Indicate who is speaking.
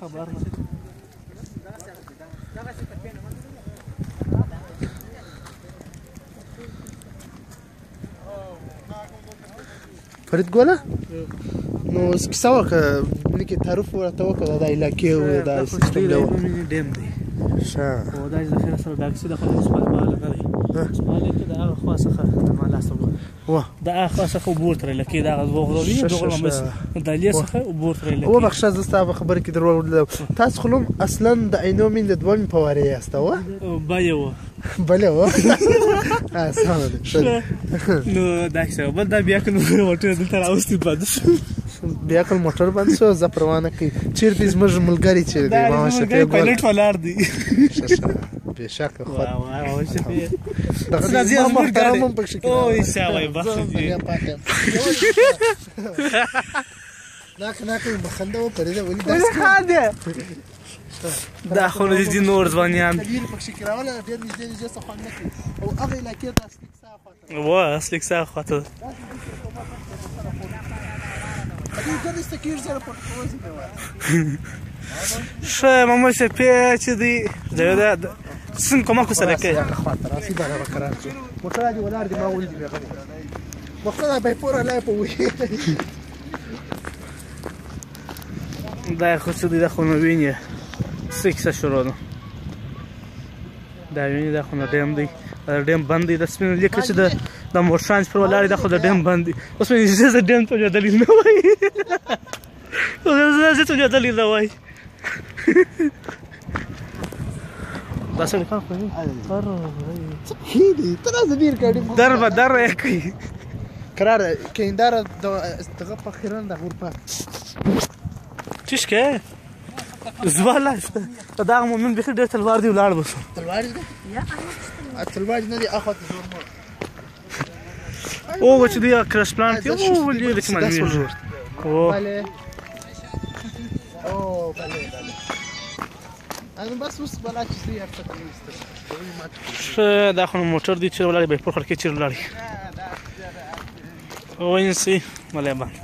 Speaker 1: خبر نه فرید ګوله نو اوس کیسه وکړه لیکې تعریف ورته وکړه
Speaker 2: دا علاقې او دا سیستم دی ډیم دی ښه او دا ذخیره سره دا کیسه د خلکو په مال نه دی حالته د هغه خوا څخه ما لاس و د هغه خوا څخه عبور تر لکه دا غوغوي دغه مس د لیس څخه عبور تر لکه و بخښه زستا په خبره کې درو تاسو
Speaker 1: خلوم اصلا د عینو مين د دوه پوارې یاسته و با یو بله و اسانه
Speaker 2: نو دا څه بل دا بیا
Speaker 1: کوم ورته دلته راوستي باندې بیا کل موټر باندې شو زه پروانه کی چیر دې زموږ ملګری چیر دې ما شه په پایلټ ولار دی بشکه خود وای وای ما محترمم پکې او سیاوي بس دې ناک ناک بخنده و پرې دا ولې داس کې
Speaker 2: دا خو نه دي نور ځوانيان
Speaker 1: ډیر پکې راول ډیر نږدې نږدې څه خوان نه او هغه علاقې د اصلي څخه
Speaker 2: خواته و اصلي څخه خواته Ше, мамуся, печі, ди. Да, да, да. سن کومه کو سره کوي هغه
Speaker 1: خاطر اسی دا قرار شو موټر دی ولار دی ما ولې دی هغه وخت به پور لا په وی
Speaker 2: دا خو څه دی دا خو نو ویني سکسه شروع ده دا ویني دا خو نو ډیم دی ډیم بند دی د سپین لیکل چې د د مور ترانسفر ولاړ دی خو د ډیم بند دی اوس مې زه زه ډیم ته جوړ دلیل نه وای زه زه ته جوړ دلیل نه وای दस मिनट कहाँ ضربة ضربة يا كوي كرار
Speaker 1: كاين دار استغفى خيرا دا غرفة
Speaker 2: تيش كاين دا مؤمن بخير دير تلوار دي ولاړ بس
Speaker 1: تلوار دي تلوار دي نه زور
Speaker 2: مور او چې دی کراش
Speaker 1: بس اوس بلا چې زه هر څه کوم
Speaker 2: ښه دا خو موټر دی چې ولاړې بهپور خړکې چې ولاړې وینسي ملای بانک